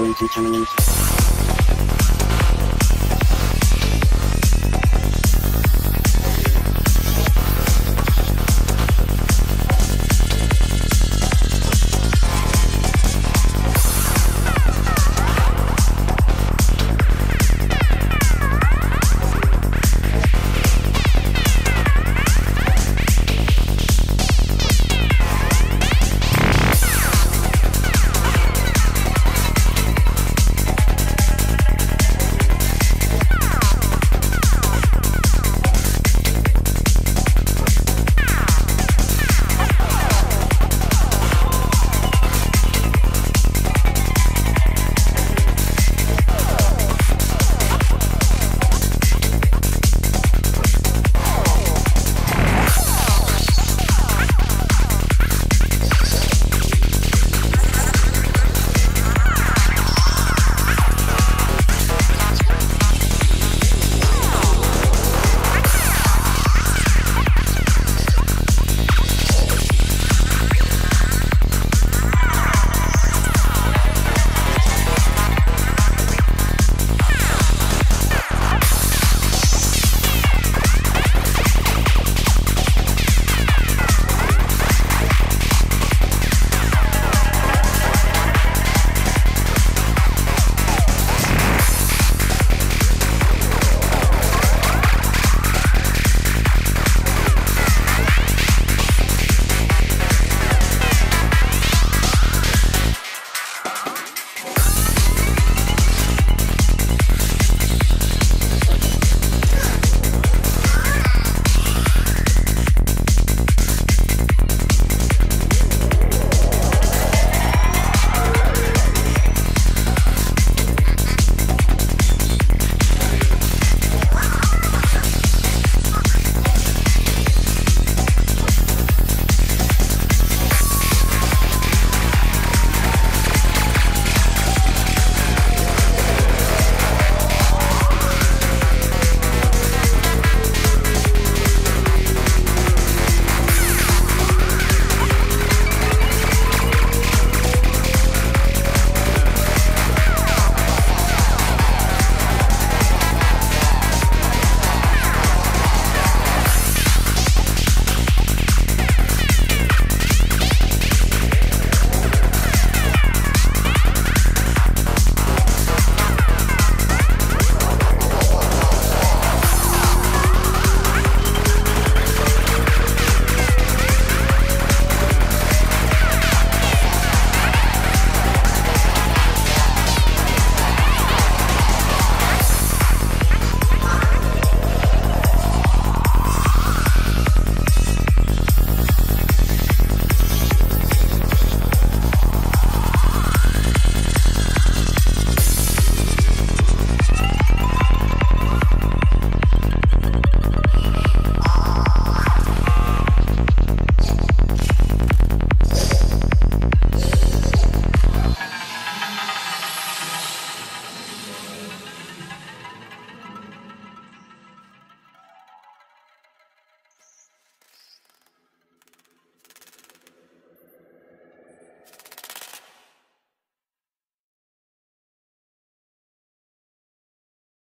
Quality tournament.